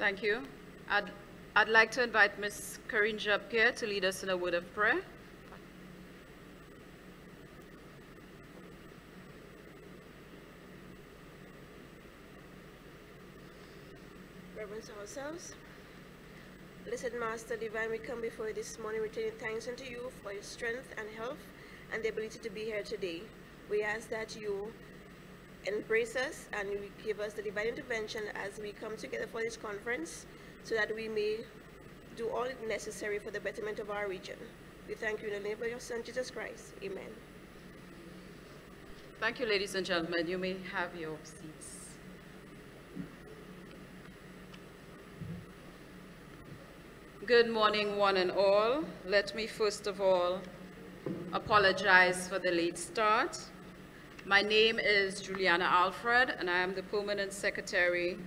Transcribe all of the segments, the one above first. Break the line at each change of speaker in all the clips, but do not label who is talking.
Thank you. I'd, I'd like to invite Ms. Karine Jabke to lead us in a word of prayer.
Reverence ourselves. Blessed Master Divine, we come before you this morning returning thanks unto you for your strength and health and the ability to be here today. We ask that you embrace us and give us the divine intervention as we come together for this conference so that we may do all necessary for the betterment of our region. We thank you in the name of your Son, Jesus Christ. Amen.
Thank you, ladies and gentlemen. You may have your seats. Good morning, one and all. Let me first of all apologize for the late start. My name is Juliana Alfred, and I am the Permanent Secretary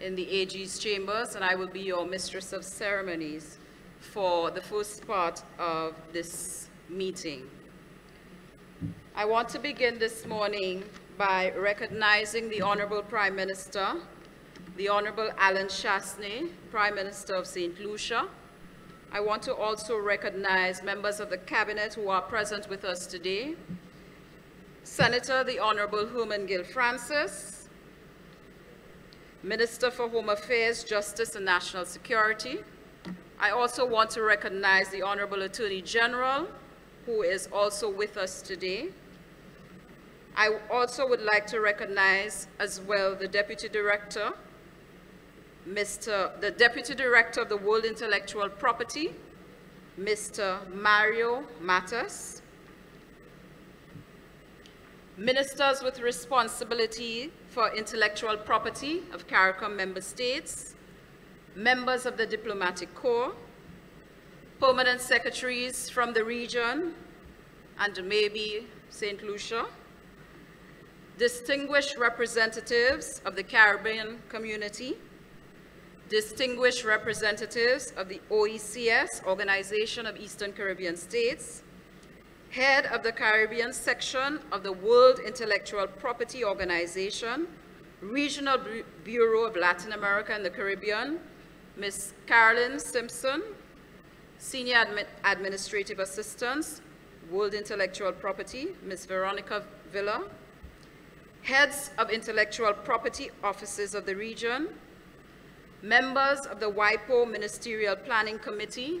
in the AG's Chambers, and I will be your Mistress of Ceremonies for the first part of this meeting. I want to begin this morning by recognizing the Honorable Prime Minister, the Honorable Allen Chastanet, Prime Minister of St. Lucia. I want to also recognize members of the Cabinet who are present with us today. Senator, the Honorable Hermangild Francis, Minister for Home Affairs, Justice and National Security. I also want to recognize the Honorable Attorney General, who is also with us today. I also would like to recognize as well the Deputy Director, Mr. the Deputy Director of the World Intellectual Property, Mr. Mario Matus, Ministers with responsibility for intellectual property of CARICOM member states, members of the Diplomatic Corps, permanent secretaries from the region and maybe St. Lucia, distinguished representatives of the Caribbean community, distinguished representatives of the OECS, Organization of Eastern Caribbean States, head of the Caribbean section of the World Intellectual Property Organization, Regional Bureau of Latin America and the Caribbean, Ms. Carolyn Simpson, Senior Admi Administrative Assistant, World Intellectual Property, Ms. Veronica Villa, heads of intellectual property offices of the region, members of the WIPO Ministerial Planning Committee,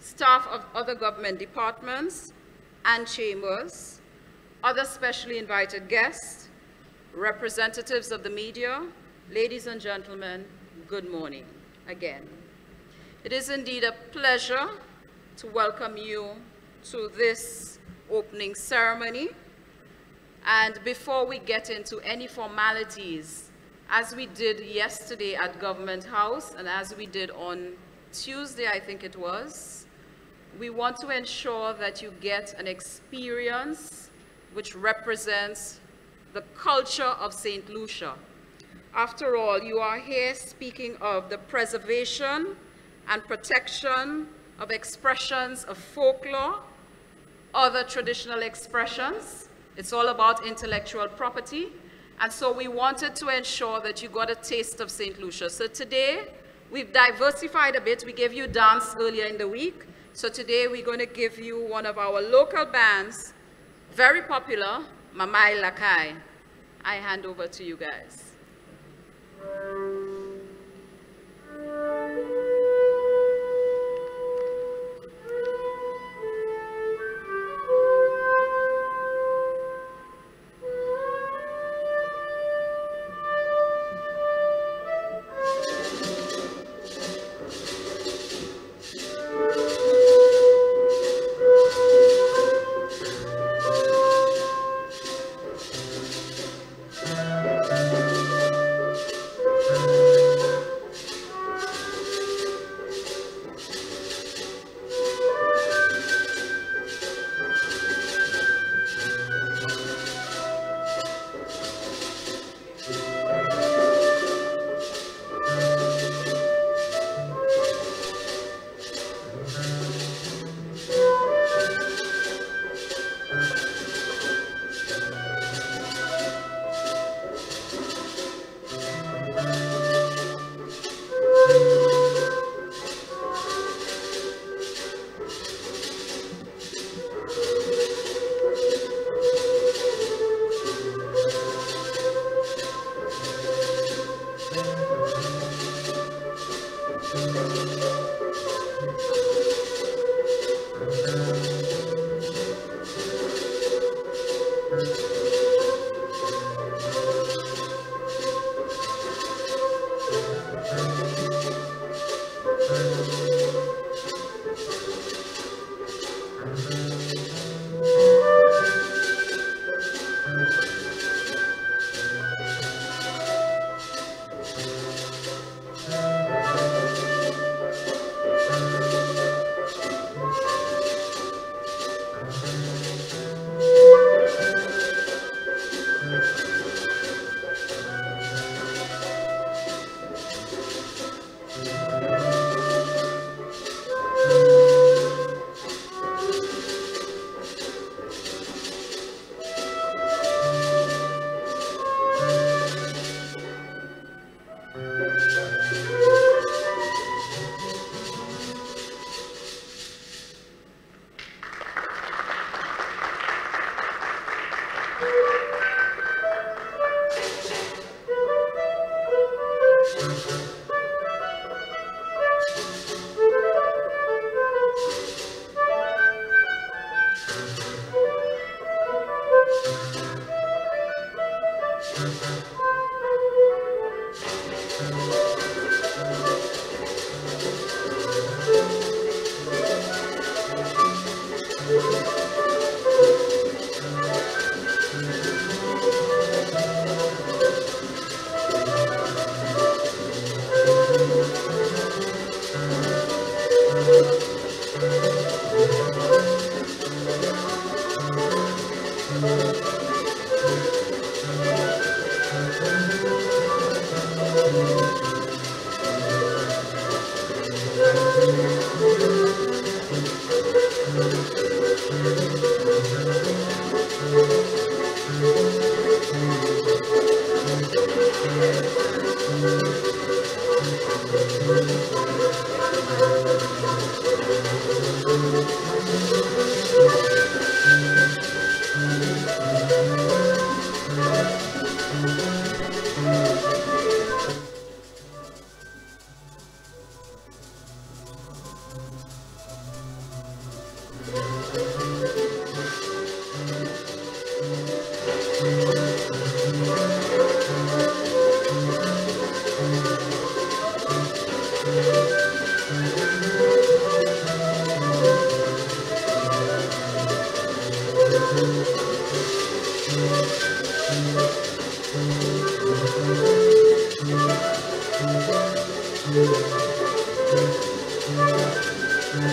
staff of other government departments and chambers, other specially invited guests, representatives of the media, ladies and gentlemen, good morning again. It is indeed a pleasure to welcome you to this opening ceremony and before we get into any formalities, as we did yesterday at Government House and as we did on Tuesday, I think it was, we want to ensure that you get an experience which represents the culture of St. Lucia. After all, you are here speaking of the preservation and protection of expressions of folklore, other traditional expressions, it's all about intellectual property. And so we wanted to ensure that you got a taste of St. Lucia. So today, we've diversified a bit. We gave you dance earlier in the week. So today, we're going to give you one of our local bands, very popular, Mamai Lakai. I hand over to you guys.
Thank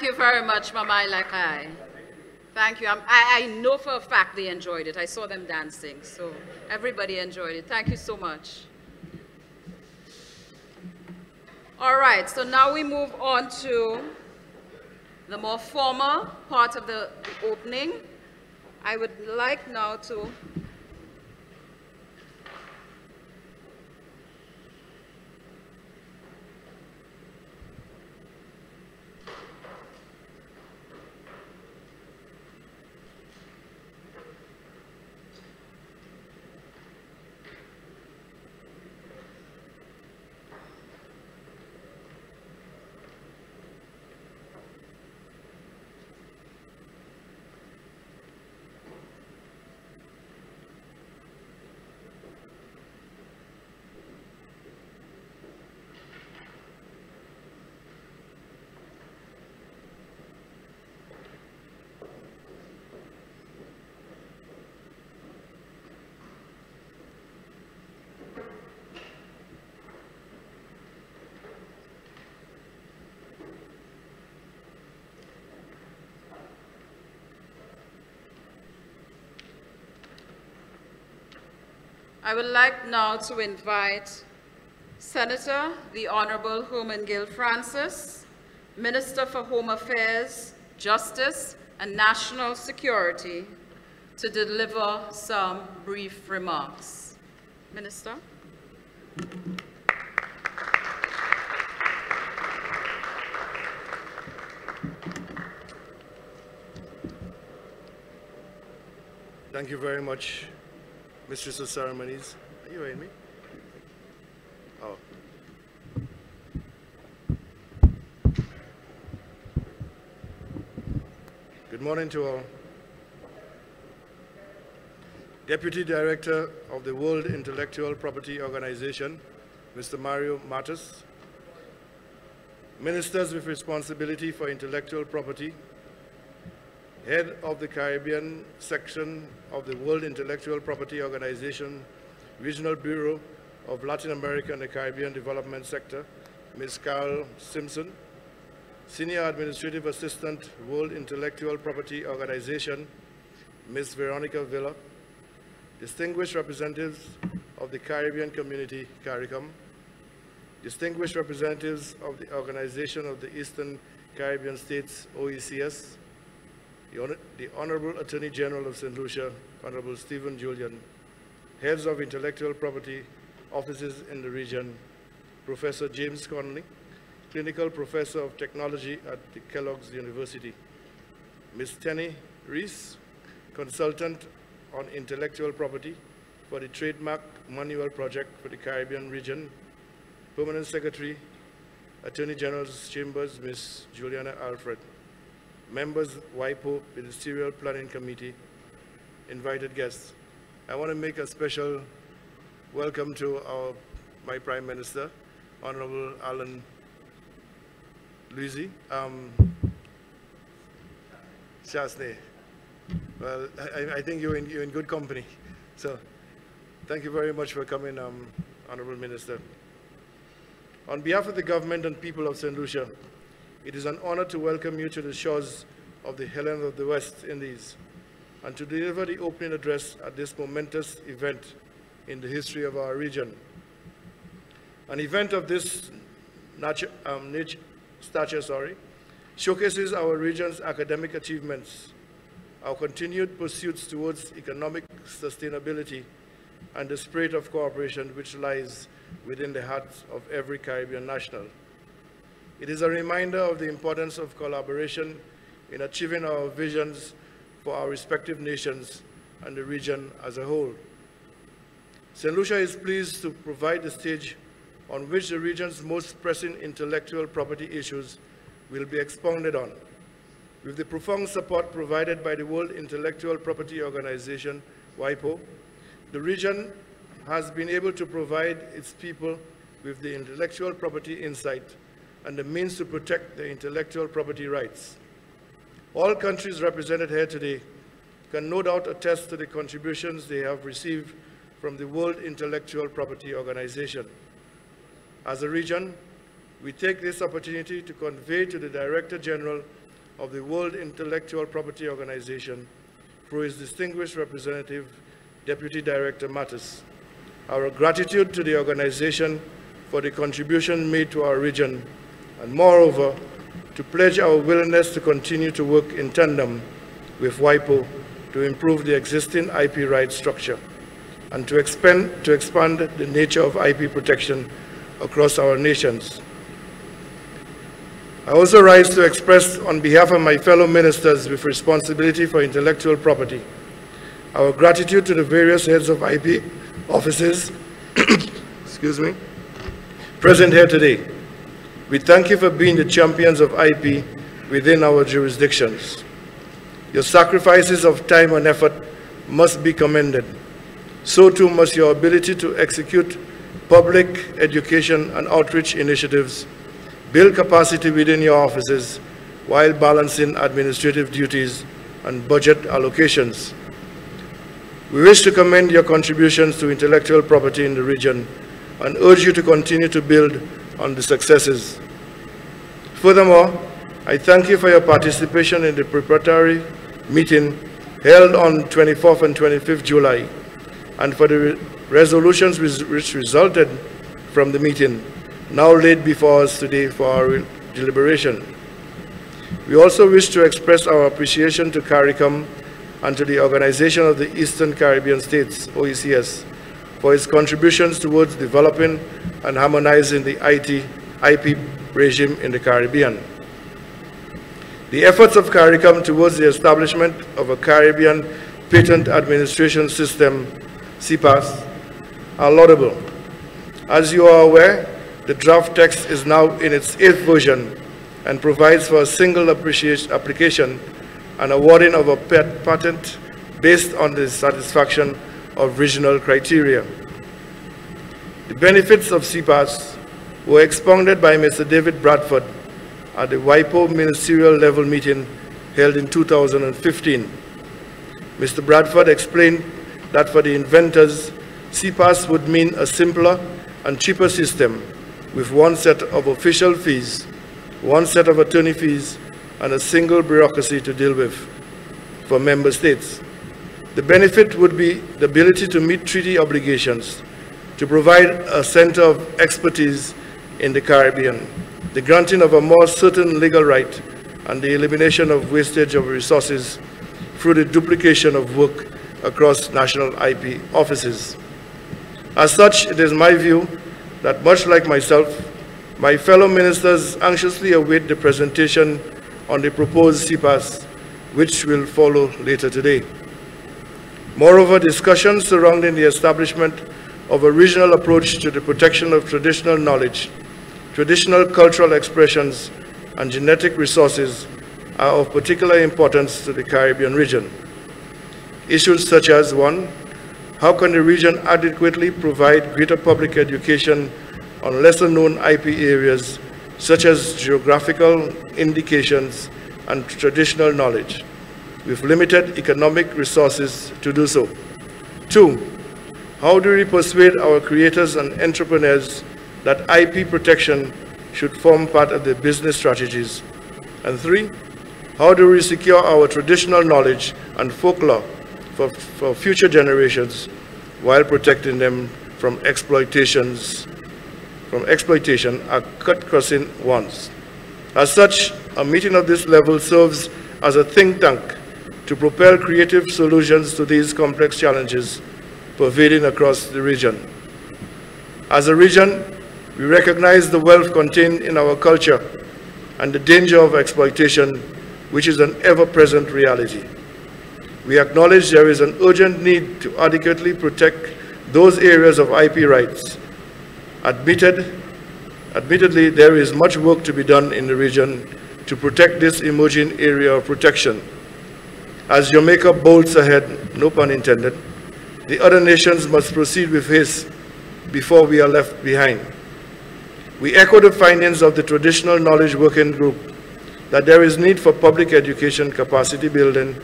you
very much, Mama Lakai. Thank you. I, I know for a fact they enjoyed it. I saw them dancing, so everybody enjoyed it. Thank you so much. All right, so now we move on to the more formal part of the opening. I would like now to I would like now to invite Senator, the Honorable Hermangild Francis, Minister for Home Affairs, Justice, and National Security, to deliver some brief remarks. Minister.
Thank you very much, Mistress of Ceremonies. Are you hearing me? Oh. Good morning to all. Deputy Director of the World Intellectual Property Organization, Mr. Mario Matus. Ministers with responsibility for intellectual property, Head of the Caribbean section of the World Intellectual Property Organization, Regional Bureau of Latin America and the Caribbean Development Sector, Ms. Carol Simpson, Senior Administrative Assistant, World Intellectual Property Organization, Ms. Veronica Villa, distinguished representatives of the Caribbean Community, CARICOM, distinguished representatives of the Organization of the Eastern Caribbean States, OECS, the, the Honorable Attorney General of St. Lucia, Honorable Stephen Julian, heads of intellectual property offices in the region, Professor James Conley, Clinical Professor of Technology at the Kellogg's University, Ms. Tenny Reese, Consultant on Intellectual Property for the Trademark Manual Project for the Caribbean region, Permanent Secretary, Attorney General's Chambers, Ms. Juliana Alfred, members WIPO Ministerial Planning Committee, invited guests. I want to make a special welcome to our, my Prime Minister, Honorable Alan Luisi. Um. Well, I, I think you're in, you're in good company. So thank you very much for coming, um, Honorable Minister. On behalf of the government and people of St. Lucia, it is an honor to welcome you to the shores of the Helen of the West Indies and to deliver the opening address at this momentous event in the history of our region. An event of this nature, um, stature sorry, showcases our region's academic achievements, our continued pursuits towards economic sustainability, and the spirit of cooperation which lies within the hearts of every Caribbean national. It is a reminder of the importance of collaboration in achieving our visions for our respective nations and the region as a whole. St. Lucia is pleased to provide the stage on which the region's most pressing intellectual property issues will be expounded on. With the profound support provided by the World Intellectual Property Organization, WIPO, the region has been able to provide its people with the intellectual property insight and the means to protect their intellectual property rights. All countries represented here today can no doubt attest to the contributions they have received from the World Intellectual Property Organization. As a region, we take this opportunity to convey to the Director General of the World Intellectual Property Organization, through his distinguished representative, Deputy Director Matus, our gratitude to the organization for the contribution made to our region, and moreover, to pledge our willingness to continue to work in tandem with WIPO to improve the existing IP rights structure and to expand, to expand the nature of IP protection across our nations. I also rise to express on behalf of my fellow ministers with responsibility for intellectual property our gratitude to the various heads of IP offices excuse me, present here today. We thank you for being the champions of IP within our jurisdictions. Your sacrifices of time and effort must be commended. So too must your ability to execute public education and outreach initiatives build capacity within your offices while balancing administrative duties and budget allocations. We wish to commend your contributions to intellectual property in the region and urge you to continue to build on the successes. Furthermore, I thank you for your participation in the preparatory meeting held on 24th and 25th July and for the resolutions which resulted from the meeting now laid before us today for our deliberation. We also wish to express our appreciation to CARICOM and to the Organization of the Eastern Caribbean States, OECS, for its contributions towards developing and harmonizing the IT, IP regime in the Caribbean. The efforts of CARICOM towards the establishment of a Caribbean patent administration system CPAS, are laudable. As you are aware, the draft text is now in its eighth version and provides for a single application and awarding of a patent based on the satisfaction of regional criteria. The benefits of CPAS were expounded by Mr. David Bradford at the WIPO ministerial level meeting held in 2015. Mr. Bradford explained that for the inventors, CPAS would mean a simpler and cheaper system with one set of official fees, one set of attorney fees, and a single bureaucracy to deal with for member states. The benefit would be the ability to meet treaty obligations, to provide a center of expertise in the Caribbean, the granting of a more certain legal right, and the elimination of wastage of resources through the duplication of work across national IP offices. As such, it is my view that much like myself, my fellow ministers anxiously await the presentation on the proposed CPAS, which will follow later today. Moreover, discussions surrounding the establishment of a regional approach to the protection of traditional knowledge, traditional cultural expressions, and genetic resources are of particular importance to the Caribbean region. Issues such as one, how can the region adequately provide greater public education on lesser known IP areas such as geographical indications and traditional knowledge? with limited economic resources to do so. Two, how do we persuade our creators and entrepreneurs that IP protection should form part of their business strategies? And three, how do we secure our traditional knowledge and folklore for, for future generations while protecting them from exploitations, from exploitation are cut-crossing ones. As such, a meeting of this level serves as a think tank to propel creative solutions to these complex challenges pervading across the region. As a region, we recognize the wealth contained in our culture and the danger of exploitation, which is an ever-present reality. We acknowledge there is an urgent need to adequately protect those areas of IP rights. Admitted, admittedly, there is much work to be done in the region to protect this emerging area of protection. As Jamaica bolts ahead, no pun intended, the other nations must proceed with haste before we are left behind. We echo the findings of the Traditional Knowledge Working Group that there is need for public education capacity building,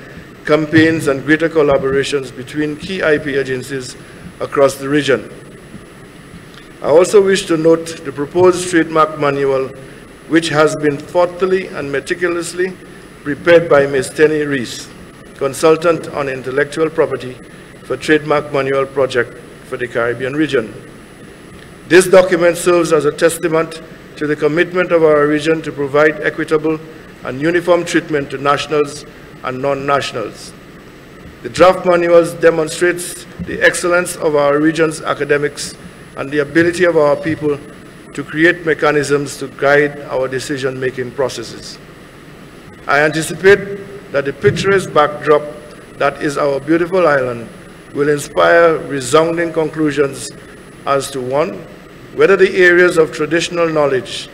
campaigns, and greater collaborations between key IP agencies across the region. I also wish to note the proposed trademark manual, which has been thoughtfully and meticulously prepared by Ms. Tenny Rees, consultant on intellectual property for Trademark Manual Project for the Caribbean region. This document serves as a testament to the commitment of our region to provide equitable and uniform treatment to nationals and non-nationals. The draft manuals demonstrates the excellence of our region's academics and the ability of our people to create mechanisms to guide our decision-making processes. I anticipate that the picturesque backdrop that is our beautiful island will inspire resounding conclusions as to one, whether the areas of traditional knowledge,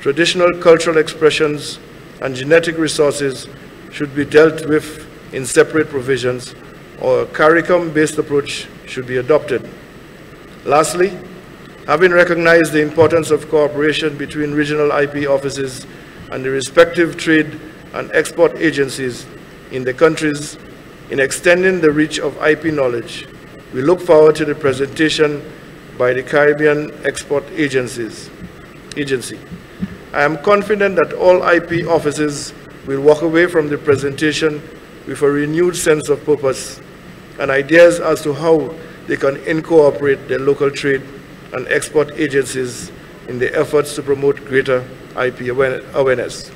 traditional cultural expressions, and genetic resources should be dealt with in separate provisions or a CARICOM-based approach should be adopted. Lastly, having recognized the importance of cooperation between regional IP offices and the respective trade and export agencies in the countries in extending the reach of IP knowledge. We look forward to the presentation by the Caribbean Export Agencies, Agency. I am confident that all IP offices will walk away from the presentation with a renewed sense of purpose and ideas as to how they can incorporate their local trade and export agencies in their efforts to promote greater IP awareness.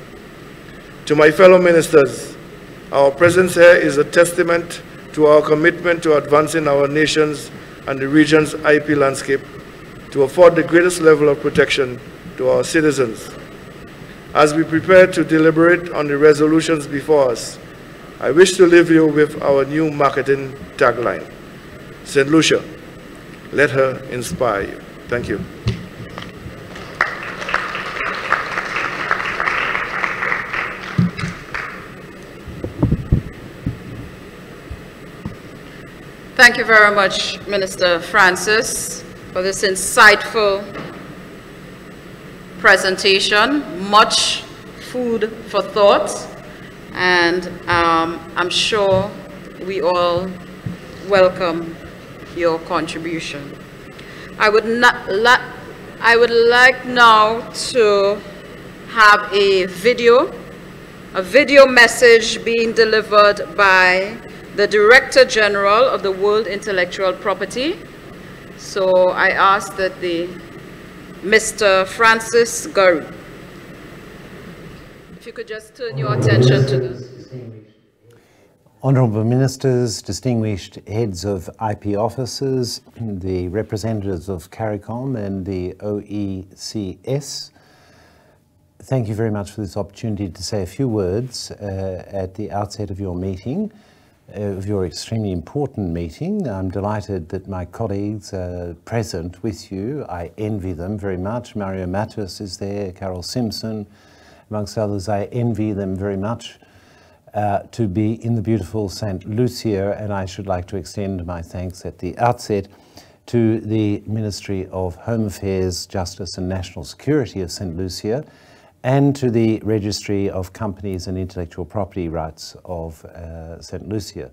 To my fellow ministers, our presence here is a testament to our commitment to advancing our nation's and the region's IP landscape to afford the greatest level of protection to our citizens. As we prepare to deliberate on the resolutions before us, I wish to leave you with our new marketing tagline. St. Lucia. Let her inspire you. Thank you.
Thank you very much, Minister Francis, for this insightful presentation. Much food for thought, and um, I'm sure we all welcome your contribution. I would, I would like now to have a video, a video message being delivered by the Director General of the World Intellectual Property. So I ask that the Mr. Francis Gurry. If you could just turn your attention to this.
Honourable Ministers, distinguished heads of IP offices, the representatives of CARICOM and the OECS, thank you very much for this opportunity to say a few words uh, at the outset of your meeting, of your extremely important meeting. I'm delighted that my colleagues are present with you. I envy them very much. Mario Matus is there, Carol Simpson, amongst others. I envy them very much uh, to be in the beautiful St. Lucia, and I should like to extend my thanks at the outset to the Ministry of Home Affairs, Justice and National Security of St. Lucia, and to the Registry of Companies and Intellectual Property Rights of uh, St. Lucia.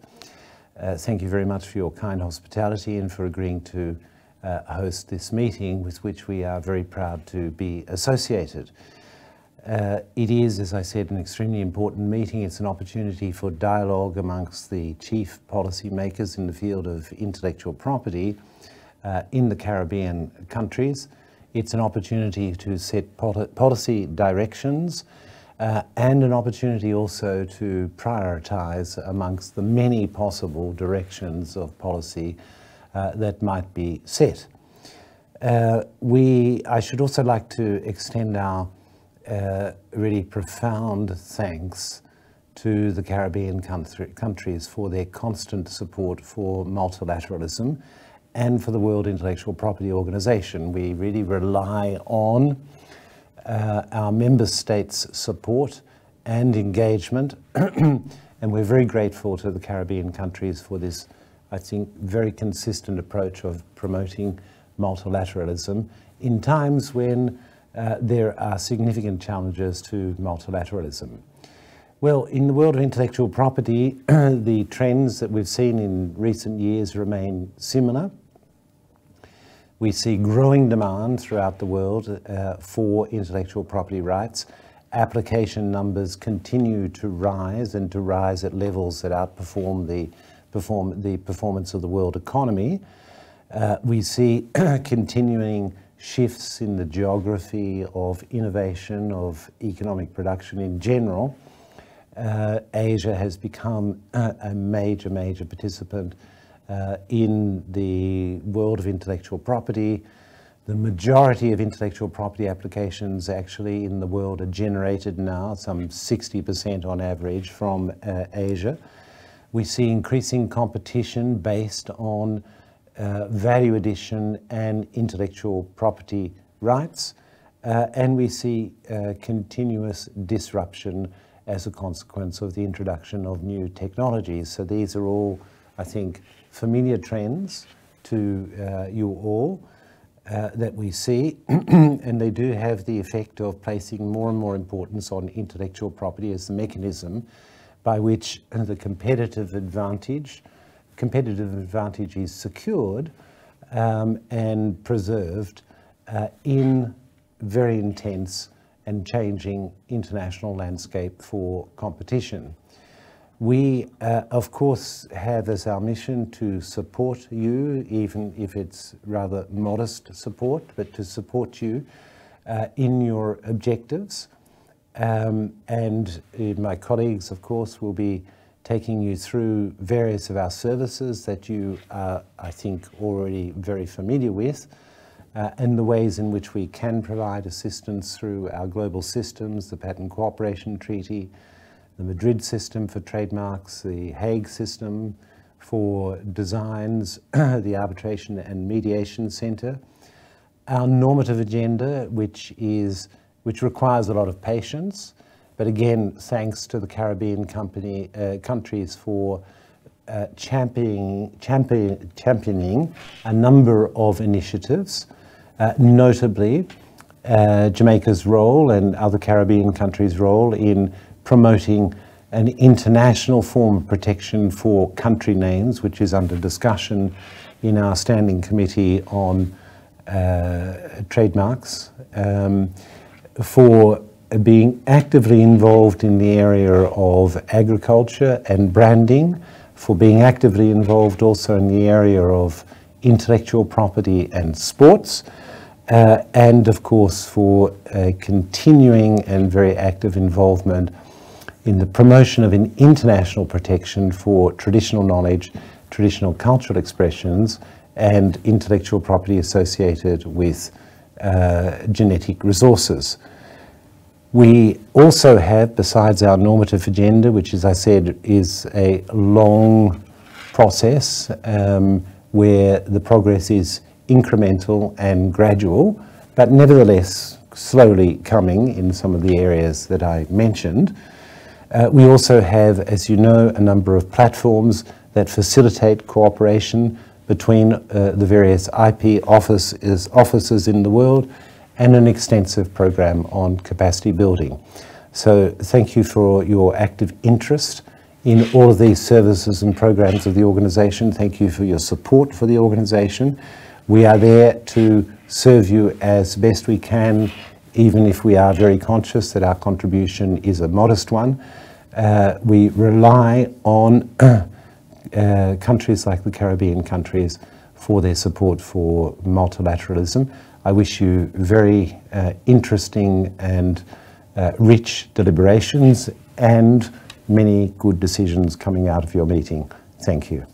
Uh, thank you very much for your kind hospitality and for agreeing to uh, host this meeting with which we are very proud to be associated. Uh, it is, as I said, an extremely important meeting. It's an opportunity for dialogue amongst the chief policy makers in the field of intellectual property uh, in the Caribbean countries. It's an opportunity to set policy directions uh, and an opportunity also to prioritize amongst the many possible directions of policy uh, that might be set. Uh, we, I should also like to extend our uh, really profound thanks to the Caribbean country, countries for their constant support for multilateralism and for the World Intellectual Property Organization. We really rely on uh, our member states' support and engagement, and we're very grateful to the Caribbean countries for this, I think, very consistent approach of promoting multilateralism in times when uh, there are significant challenges to multilateralism. Well, in the world of intellectual property, the trends that we've seen in recent years remain similar. We see growing demand throughout the world uh, for intellectual property rights. Application numbers continue to rise and to rise at levels that outperform the, perform, the performance of the world economy. Uh, we see continuing shifts in the geography of innovation, of economic production in general, uh, Asia has become a, a, major, major participant uh, in the world of intellectual property. The majority of intellectual property applications actually in the world are generated now, some 60% on average from uh, Asia. We see increasing competition based on uh, value addition and intellectual property rights. Uh, and we see uh, continuous disruption as a consequence of the introduction of new technologies. So these are all, I think, familiar trends to uh, you all uh, that we see, and they do have the effect of placing more and more importance on intellectual property as the mechanism by which the competitive advantage competitive advantage is secured um, and preserved uh, in very intense and changing international landscape for competition. We, uh, of course, have as our mission to support you, even if it's rather modest support, but to support you uh, in your objectives. Um, and uh, my colleagues, of course, will be taking you through various of our services that you are, I think, already very familiar with, uh, and the ways in which we can provide assistance through our global systems, the Patent Cooperation Treaty, the Madrid system for trademarks, the Hague system for designs, the Arbitration and Mediation Centre, our normative agenda, which is which requires a lot of patience, but again, thanks to the Caribbean company uh, countries for uh, championing, champion, championing a number of initiatives, uh, notably uh, Jamaica's role and other Caribbean countries' role in promoting an international form of protection for country names, which is under discussion in our standing committee on uh, trademarks, um, for being actively involved in the area of agriculture and branding, for being actively involved also in the area of intellectual property and sports, uh, and of course for continuing and very active involvement in the promotion of an international protection for traditional knowledge, traditional cultural expressions, and intellectual property associated with uh, genetic resources. We also have, besides our normative agenda, which, as I said, is a long process um, where the progress is incremental and gradual, but nevertheless slowly coming in some of the areas that I mentioned. Uh, we also have, as you know, a number of platforms that facilitate cooperation between uh, the various IP offices, offices in the world and an extensive program on capacity building. So thank you for your active interest in all of these services and programs of the organization. Thank you for your support for the organization. We are there to serve you as best we can, even if we are very conscious that our contribution is a modest one. Uh, we rely on uh, countries like the Caribbean countries for their support for multilateralism. I wish you very uh, interesting and uh, rich deliberations and many good decisions coming out of your meeting. Thank you.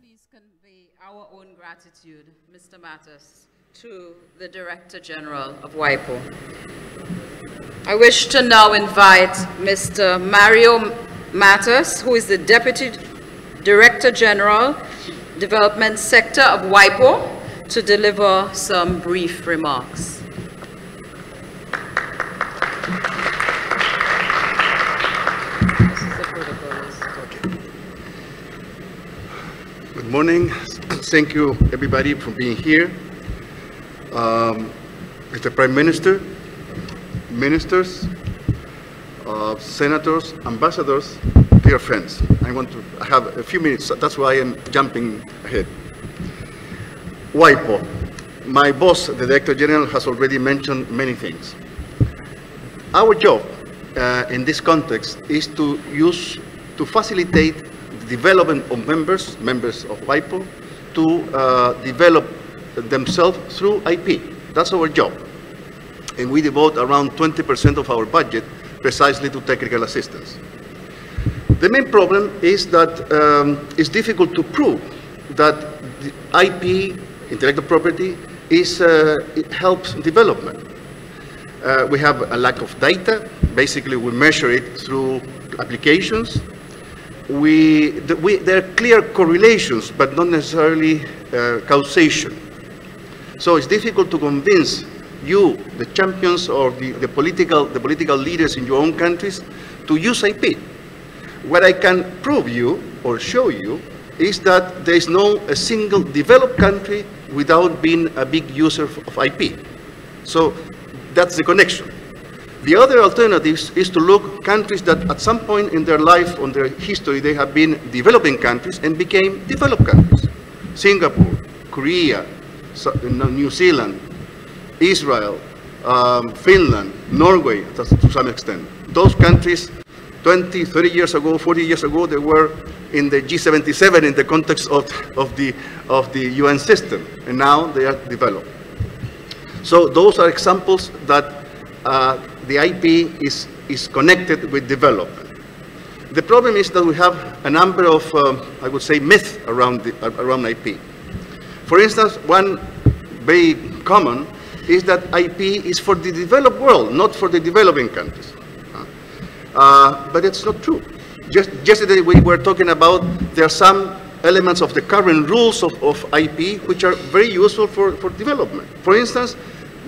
Please convey our own gratitude, Mr. Matus, to the Director General of WIPO. I wish to now invite Mr. Mario Matus, who is the Deputy Director General, Development Sector of WIPO, to deliver some brief remarks.
Good morning. Thank you, everybody, for being here. Um, Mr. Prime Minister, ministers, uh, senators, ambassadors, dear friends. I want to have a few minutes, that's why I'm jumping ahead. WIPO. My boss, the Director General, has already mentioned many things. Our job uh, in this context is to use, to facilitate the development of members, members of WIPO, to uh, develop themselves through IP. That's our job. And we devote around 20% of our budget precisely to technical assistance. The main problem is that um, it's difficult to prove that IP, intellectual property, is, uh, it helps development. Uh, we have a lack of data. Basically, we measure it through applications. We, the, we, there are clear correlations, but not necessarily uh, causation. So it's difficult to convince you, the champions or the, the, political, the political leaders in your own countries, to use IP. What I can prove you or show you is that there is no a single developed country without being a big user of IP. So that's the connection. The other alternative is to look countries that at some point in their life, on their history, they have been developing countries and became developed countries. Singapore, Korea, New Zealand, Israel, um, Finland, Norway to some extent. Those countries 20, 30 years ago, 40 years ago, they were in the G77 in the context of, of, the, of the UN system, and now they are developed. So those are examples that uh, the IP is, is connected with development. The problem is that we have a number of, um, I would say, myths around, the, around IP. For instance, one very common is that IP is for the developed world, not for the developing countries. Uh, but it's not true. Just yesterday we were talking about there are some elements of the current rules of, of IP which are very useful for, for development. For instance,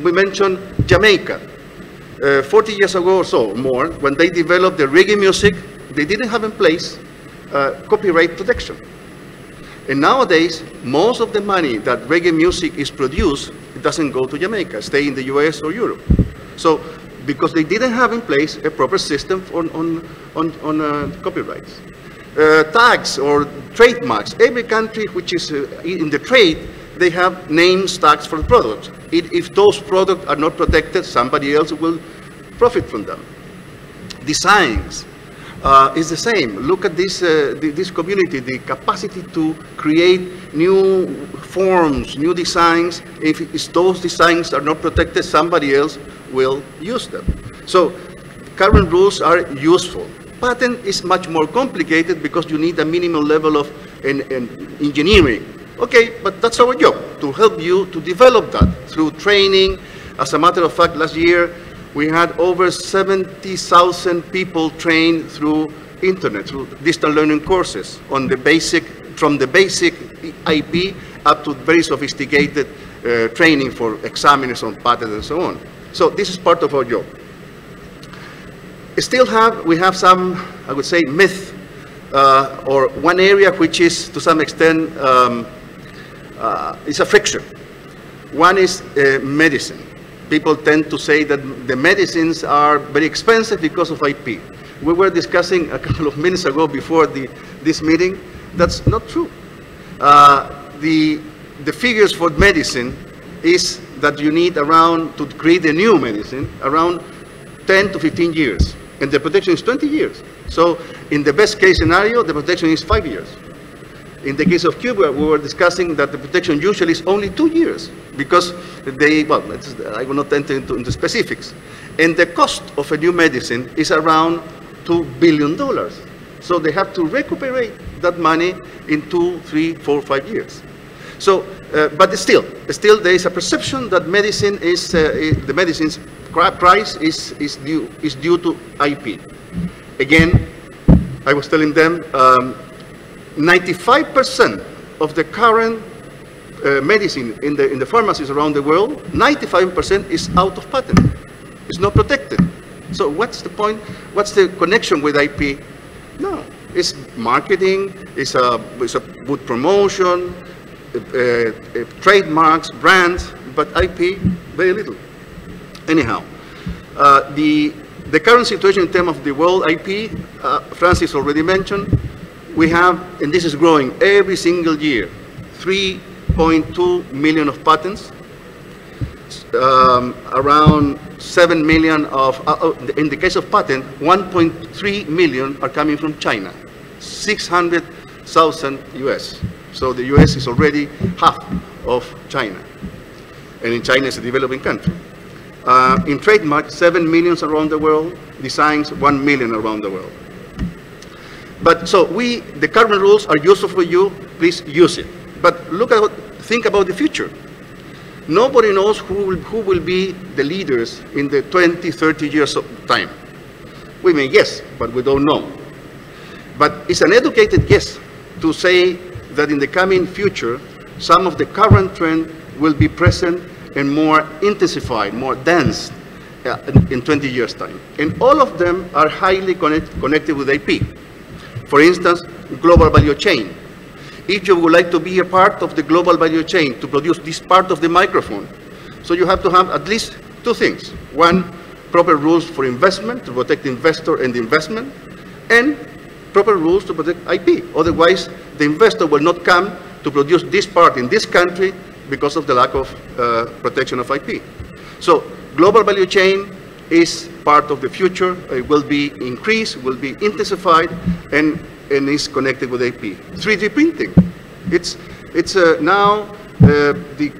we mentioned Jamaica. Uh, 40 years ago or so, more, when they developed the reggae music, they didn't have in place uh, copyright protection. And nowadays, most of the money that reggae music is produced, it doesn't go to Jamaica, stay in the US or Europe. So, because they didn't have in place a proper system on, on, on, on uh, copyrights. Uh, tags or trademarks, every country which is uh, in the trade, they have names, tags for the products. It, if those products are not protected, somebody else will profit from them. Designs, uh, is the same. Look at this, uh, the, this community, the capacity to create new forms, new designs. If, those designs are not protected, somebody else will use them. So current rules are useful. Patent is much more complicated because you need a minimum level of in, in engineering. Okay, but that's our job, to help you to develop that through training. As a matter of fact, last year, we had over 70,000 people trained through internet, through distant learning courses on the basic, from the basic IP up to very sophisticated uh, training for examiners on patents and so on. So this is part of our job. Still have, we have some, I would say, myth, uh, or one area which is to some extent, um, uh, is a friction. One is uh, medicine people tend to say that the medicines are very expensive because of IP. We were discussing a couple of minutes ago before the, this meeting. That's not true. Uh, the, the figures for medicine is that you need around, to create a new medicine, around 10 to 15 years. And the protection is 20 years. So in the best case scenario, the protection is five years. In the case of Cuba, we were discussing that the protection usually is only two years because they, well, I will not enter into, into specifics. And the cost of a new medicine is around $2 billion. So they have to recuperate that money in two, three, four, five years. So, uh, but still, still there is a perception that medicine is, uh, the medicine's price is, is, due, is due to IP. Again, I was telling them, um, 95% of the current uh, medicine in the, in the pharmacies around the world, 95% is out of patent. It's not protected. So what's the point? What's the connection with IP? No, it's marketing, it's a, it's a good promotion, uh, uh, trademarks, brands, but IP, very little. Anyhow, uh, the, the current situation in terms of the world IP, uh, Francis already mentioned, we have, and this is growing every single year, 3.2 million of patents, um, around 7 million of, uh, uh in the case of patent, 1.3 million are coming from China, 600,000 US. So the US is already half of China. And in China is a developing country. Uh, in trademark, 7 millions around the world, designs 1 million around the world. But so we, the current rules are useful for you, please use it. But look at what, think about the future. Nobody knows who will, who will be the leaders in the 20, 30 years of time. We may guess, but we don't know. But it's an educated guess to say that in the coming future, some of the current trend will be present and more intensified, more dense uh, in 20 years' time. And all of them are highly connect, connected with IP. For instance, global value chain. If you would like to be a part of the global value chain to produce this part of the microphone, so you have to have at least two things. One, proper rules for investment to protect the investor and the investment, and proper rules to protect IP. Otherwise, the investor will not come to produce this part in this country because of the lack of uh, protection of IP. So global value chain, is part of the future. It will be increased, will be intensified, and, and is connected with IP. 3D printing. It's, it's uh, now uh, the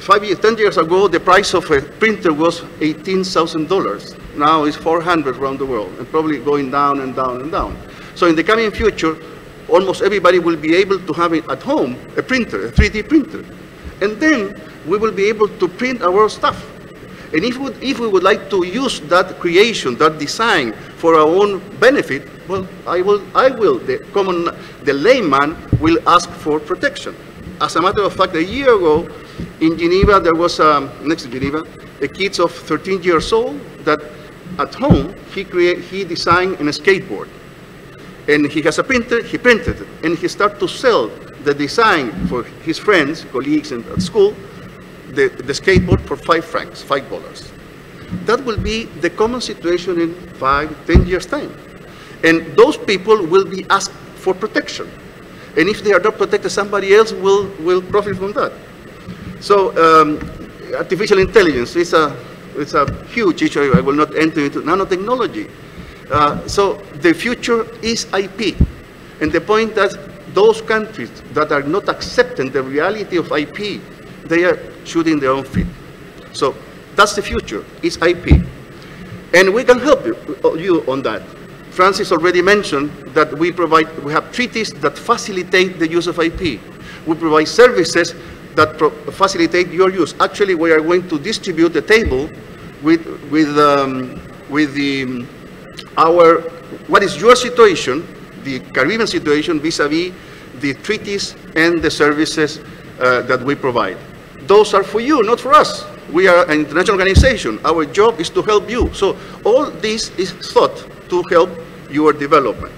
five years, 10 years ago, the price of a printer was $18,000. Now it's 400 around the world, and probably going down and down and down. So in the coming future, almost everybody will be able to have it at home, a printer, a 3D printer. And then we will be able to print our stuff And if we, if we would like to use that creation, that design for our own benefit, well, I will, I will, the common, the layman will ask for protection. As a matter of fact, a year ago in Geneva, there was, um, next to Geneva, a kid of 13 years old that at home, he, create, he designed a skateboard. And he has a printer, he printed it, and he started to sell the design for his friends, colleagues and at school, the, the skateboard for five francs, five dollars. That will be the common situation in five, ten years' time. And those people will be asked for protection. And if they are not protected, somebody else will, will profit from that. So um, artificial intelligence is a, it's a huge issue. I will not enter into nanotechnology. Uh, so the future is IP. And the point that those countries that are not accepting the reality of IP, they are shooting their own feet. So that's the future, it's IP. And we can help you, you on that. Francis already mentioned that we provide, we have treaties that facilitate the use of IP. We provide services that facilitate your use. Actually, we are going to distribute the table with, with, um, with the, our, what is your situation, the Caribbean situation vis-a-vis -vis the treaties and the services uh, that we provide. Those are for you, not for us. We are an international organization. Our job is to help you. So all this is thought to help your development.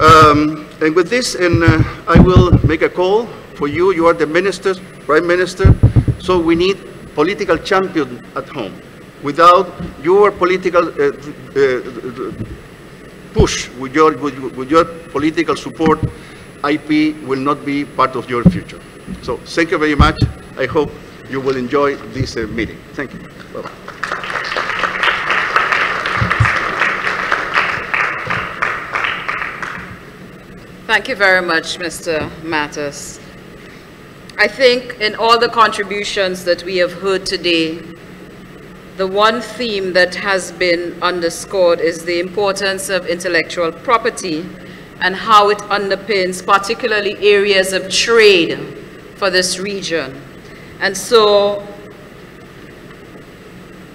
Um, and with this, and uh, I will make a call for you. You are the minister, prime minister. So we need political champion at home. Without your political uh, uh, push, with your, with, with your political support, IP will not be part of your future. So thank you very much. I hope you will enjoy this uh, meeting. Thank you. Bye -bye.
Thank you very much, Mr. Matus. I think in all the contributions that we have heard today, the one theme that has been underscored is the importance of intellectual property and how it underpins particularly areas of trade for this region. And so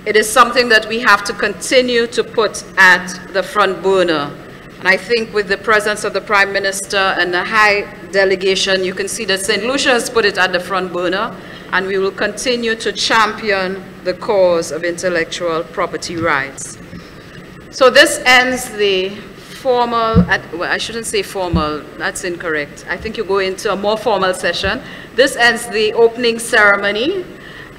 it is something that we have to continue to put at the front burner. And I think with the presence of the Prime Minister and the high delegation, you can see that St. Lucia has put it at the front burner, and we will continue to champion the cause of intellectual property rights. So this ends the formal, well, I shouldn't say formal, that's incorrect. I think you go into a more formal session. This ends the opening ceremony,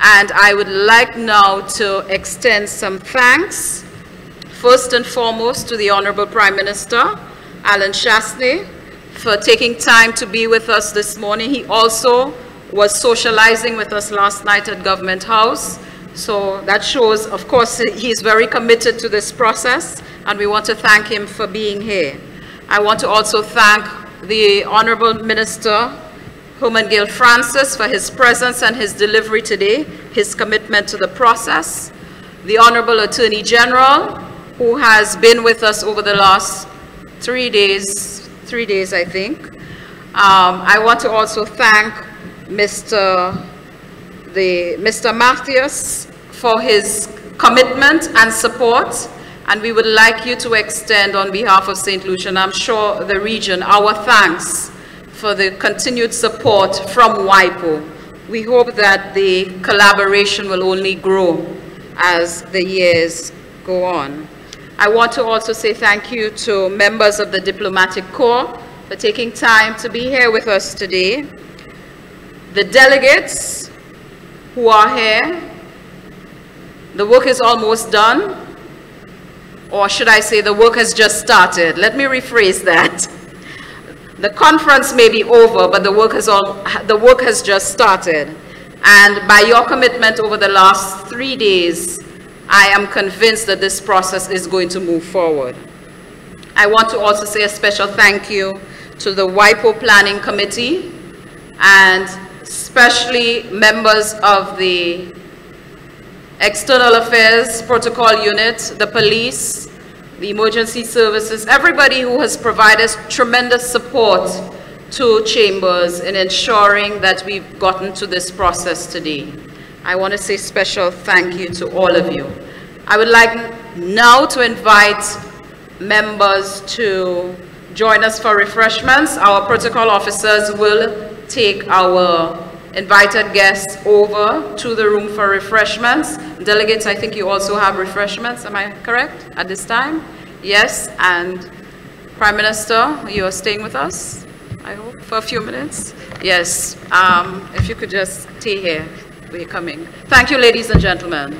and I would like now to extend some thanks, first and foremost to the Honorable Prime Minister, Allen Chastanet, for taking time to be with us this morning. He also was socializing with us last night at Government House. So that shows, of course, he's very committed to this process and we want to thank him for being here. I want to also thank the Honorable Minister Hermangild Francis for his presence and his delivery today, his commitment to the process. The Honorable Attorney General, who has been with us over the last three days, three days I think. Um, I want to also thank Mr. The, Mr. Matus for his commitment and support and we would like you to extend on behalf of St. Lucia, and I'm sure the region, our thanks for the continued support from WIPO. We hope that the collaboration will only grow as the years go on. I want to also say thank you to members of the Diplomatic Corps for taking time to be here with us today. The delegates who are here, the work is almost done or should I say the work has just started. Let me rephrase that. The conference may be over, but the work has, all, the work has just started. And by your commitment over the last three days, I am convinced that this process is going to move forward. I want to also say a special thank you to the WIPO Planning Committee and especially members of the External Affairs Protocol Unit, the police, the emergency services, everybody who has provided tremendous support to Chambers in ensuring that we've gotten to this process today. I want to say special thank you to all of you. I would like now to invite members to join us for refreshments. Our protocol officers will take our invited guests over to the room for refreshments. Delegates, I think you also have refreshments, am I correct, at this time? Yes, and Prime Minister, you are staying with us, I hope, for a few minutes? Yes, um, if you could just stay here, we're coming. Thank you, ladies and gentlemen.